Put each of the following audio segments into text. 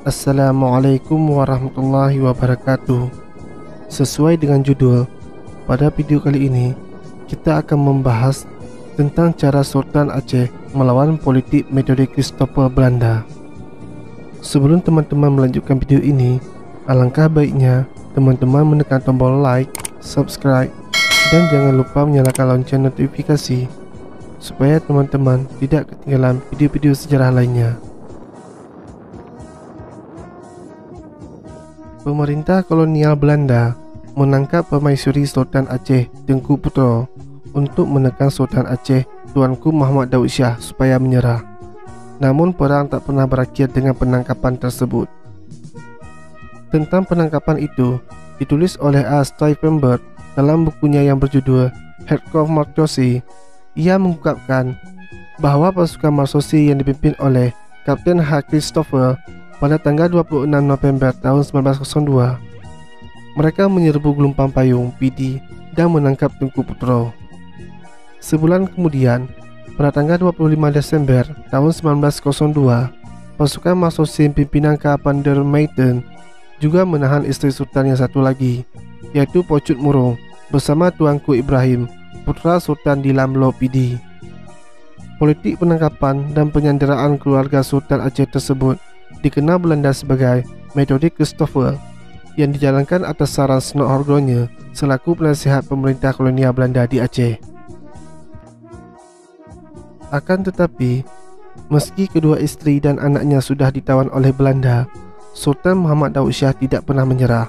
Assalamualaikum warahmatullahi wabarakatuh. Sesuai dengan judul Pada video kali ini Kita akan membahas Tentang cara Sultan Aceh Melawan politik metode Christopher Belanda. Sebelum teman-teman melanjutkan video ini Alangkah baiknya Teman-teman menekan tombol like Subscribe Dan jangan lupa menyalakan lonceng notifikasi Supaya teman-teman tidak ketinggalan video-video sejarah lainnya Pemerintah kolonial Belanda menangkap permaisuri Sultan Aceh Tengku Putra untuk menekan Sultan Aceh Tuanku Muhammad Daud Shah supaya menyerah. Namun perang tak pernah berakhir dengan penangkapan tersebut. Tentang penangkapan itu ditulis oleh A. Stuyvenberg dalam bukunya yang berjudul Hardcore Marcosi. Ia mengungkapkan bahawa pasukan Marcosi yang dipimpin oleh Kapten H. Christopher pada tanggal 26 November tahun 1902. Mereka menyerbu gelombang payung PD dan menangkap Tengku Putro. Sebulan kemudian, pada tanggal 25 Desember tahun 1902, pasukan Masosin pimpinan Kapander Maiden juga menahan isteri Sultan yang satu lagi, yaitu Pocut Murung bersama Tuanku Ibrahim, putra Sultan di Lamlo PD. Politik penangkapan dan penyanderaan keluarga Sultan Aceh tersebut dikenal Belanda sebagai metode Christopher yang dijalankan atas saran Snot Horgonya selaku penasihat pemerintah kolonial Belanda di Aceh. Akan tetapi, meski kedua isteri dan anaknya sudah ditawan oleh Belanda, Sultan Muhammad Daud Shah tidak pernah menyerah.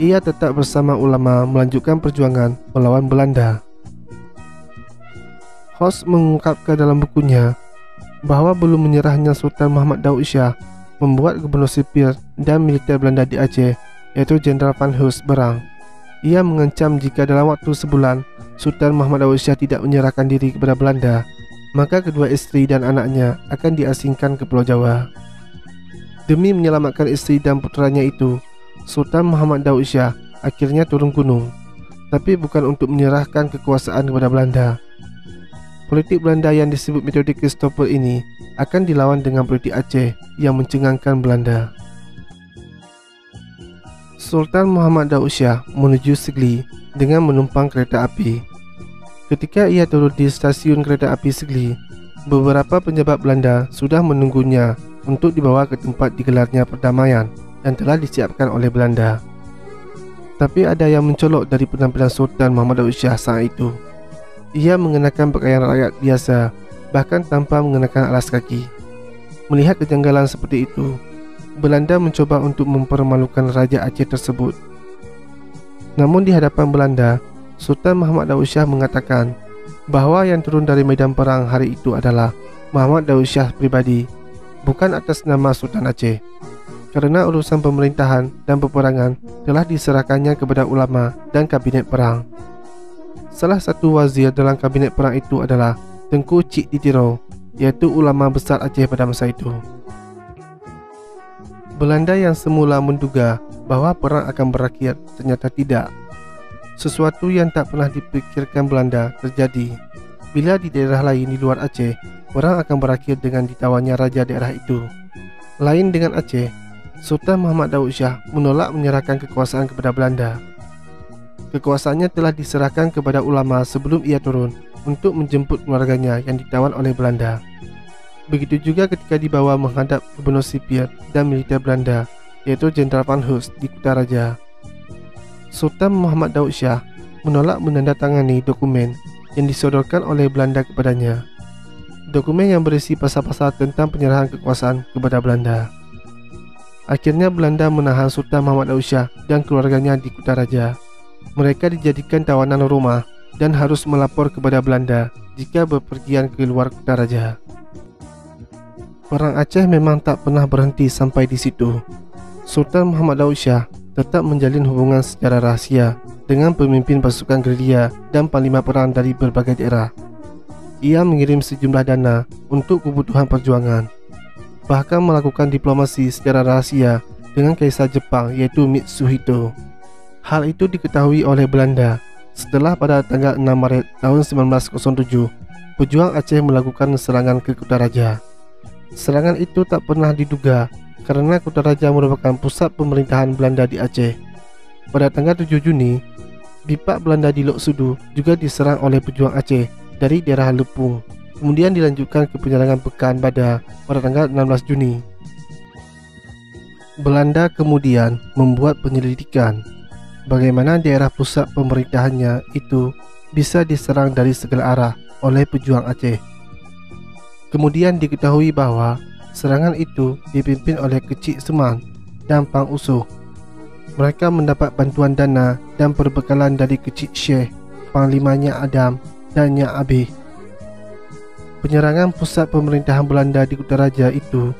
Ia tetap bersama ulama melanjutkan perjuangan melawan Belanda. Host mengungkapkan dalam bukunya bahawa belum menyerahnya Sultan Muhammad Daud Shah membuat gubernur sipil dan militer Belanda di Aceh yaitu Jenderal Van Hulst berang. Ia mengancam jika dalam waktu sebulan Sultan Muhammad Daud Shah tidak menyerahkan diri kepada Belanda, maka kedua isteri dan anaknya akan diasingkan ke Pulau Jawa. Demi menyelamatkan isteri dan putranya itu, Sultan Muhammad Daud Shah akhirnya turun gunung, tapi bukan untuk menyerahkan kekuasaan kepada Belanda. Politik Belanda yang disebut metode Christopher ini akan dilawan dengan politik Aceh yang mencengangkan Belanda. Sultan Muhammad Daud Shah menuju Segli dengan menumpang kereta api. Ketika ia turun di stasiun kereta api Segli, beberapa penjabat Belanda sudah menunggunya untuk dibawa ke tempat digelarnya perdamaian yang telah disiapkan oleh Belanda. Tapi ada yang mencolok dari penampilan Sultan Muhammad Daud Shah saat itu. Ia mengenakan pakaian rakyat biasa bahkan tanpa mengenakan alas kaki. Melihat kejanggalan seperti itu, Belanda mencoba untuk mempermalukan Raja Aceh tersebut. Namun di hadapan Belanda, Sultan Muhammad Daud Shah mengatakan bahawa yang turun dari medan perang hari itu adalah Muhammad Daud Shah pribadi, bukan atas nama Sultan Aceh. Kerana urusan pemerintahan dan peperangan telah diserahkannya kepada ulama dan kabinet perang. Salah satu wazir dalam kabinet perang itu adalah Tengku Cik Ditiro, iaitu ulama besar Aceh pada masa itu. Belanda yang semula menduga bahawa perang akan berakhir ternyata tidak. Sesuatu yang tak pernah dipikirkan Belanda terjadi bila di daerah lain di luar Aceh, perang akan berakhir dengan ditawannya raja daerah itu. Lain dengan Aceh, Sultan Muhammad Daud Shah menolak menyerahkan kekuasaan kepada Belanda kekuasaannya telah diserahkan kepada ulama sebelum ia turun untuk menjemput keluarganya yang ditawan oleh Belanda. Begitu juga ketika dibawa menghadap gubernur sipil dan militer Belanda, yaitu Jenderal Van Hulst di Kutaraja. Sultan Muhammad Daud Shah menolak menandatangani dokumen yang disodorkan oleh Belanda kepadanya. Dokumen yang berisi pasal-pasal tentang penyerahan kekuasaan kepada Belanda. Akhirnya Belanda menahan Sultan Muhammad Daud Shah dan keluarganya di Kutaraja mereka dijadikan tawanan rumah dan harus melapor kepada Belanda jika berpergian ke luar kota raja. Perang Aceh memang tak pernah berhenti sampai di situ. Sultan Muhammad Daud Shah tetap menjalin hubungan secara rahsia dengan pemimpin pasukan gerilya dan panglima perang dari berbagai daerah. Ia mengirim sejumlah dana untuk kebutuhan perjuangan, bahkan melakukan diplomasi secara rahsia dengan kaisar Jepang yaitu Mitsuhito. Hal itu diketahui oleh Belanda setelah pada tanggal 6 Maret tahun 1907 pejuang Aceh melakukan serangan ke Kutaraja. Serangan itu tak pernah diduga karena Kutaraja merupakan pusat pemerintahan Belanda di Aceh. Pada tanggal 7 Juni, Bipak Belanda di Lok Sudu juga diserang oleh pejuang Aceh dari daerah Lepung. Kemudian dilanjutkan ke penyerangan Pekan Bada pada tanggal 16 Juni. Belanda kemudian membuat penyelidikan bagaimana daerah pusat pemerintahannya itu bisa diserang dari segala arah oleh pejuang Aceh. Kemudian diketahui bahwa Serangan itu dipimpin oleh Kecik Seman dan Pang Usuh. Mereka mendapat bantuan dana dan perbekalan dari Kecik Syekh, Panglimanya Adam dan Nyak Abih. Penyerangan pusat pemerintahan Belanda di Kutaraja itu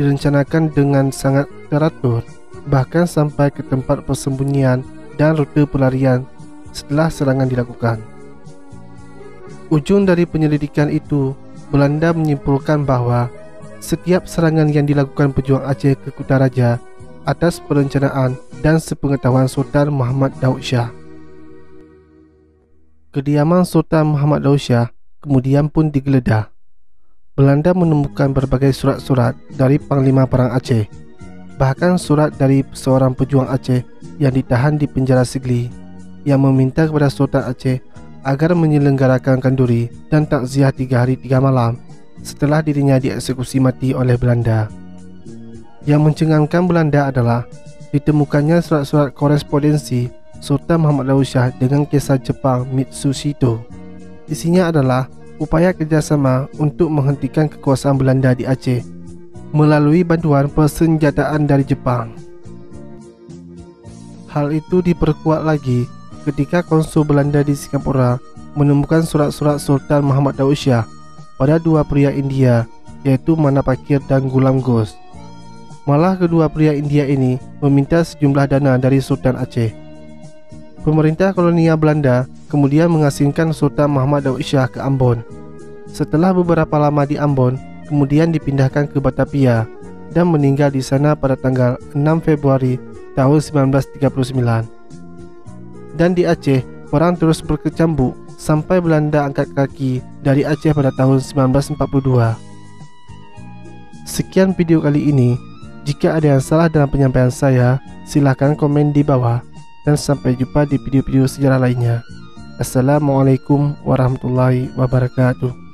direncanakan dengan sangat teratur, bahkan sampai ke tempat persembunyian dan rute pelarian setelah serangan dilakukan. Ujung dari penyelidikan itu, Belanda menyimpulkan bahawa setiap serangan yang dilakukan pejuang Aceh ke Kutaraja atas perencanaan dan sepengetahuan Sultan Muhammad Daud Shah. Kediaman Sultan Muhammad Daud Shah kemudian pun digeledah. Belanda menemukan berbagai surat-surat dari Panglima Perang Aceh, bahkan surat dari seorang pejuang Aceh yang ditahan di penjara Sigli yang meminta kepada Sultan Aceh agar menyelenggarakan kanduri dan takziah tiga hari tiga malam setelah dirinya dieksekusi mati oleh Belanda. Yang mencengangkan Belanda adalah ditemukannya surat-surat korespondensi Sultan Muhammad Daud Shah dengan kisah Jepang Mitsushito. Isinya adalah upaya kerjasama untuk menghentikan kekuasaan Belanda di Aceh melalui bantuan persenjataan dari Jepang. Hal itu diperkuat lagi ketika konsul Belanda di Singapura menemukan surat-surat Sultan Muhammad Daud Shah pada dua pria India yaitu Manapakir dan Gulam. Malah kedua pria India ini meminta sejumlah dana dari Sultan Aceh. Pemerintah kolonial Belanda kemudian mengasingkan Sultan Muhammad Daud Shah ke Ambon. Setelah beberapa lama di Ambon, kemudian dipindahkan ke Batavia dan meninggal di sana pada tanggal 6 Februari tahun 1939. Dan di Aceh, perang terus berkecambuk sampai Belanda angkat kaki dari Aceh pada tahun 1942. Sekian video kali ini. Jika ada yang salah dalam penyampaian saya, silahkan komen di bawah dan sampai jumpa di video-video sejarah lainnya. Assalamualaikum warahmatullahi wabarakatuh.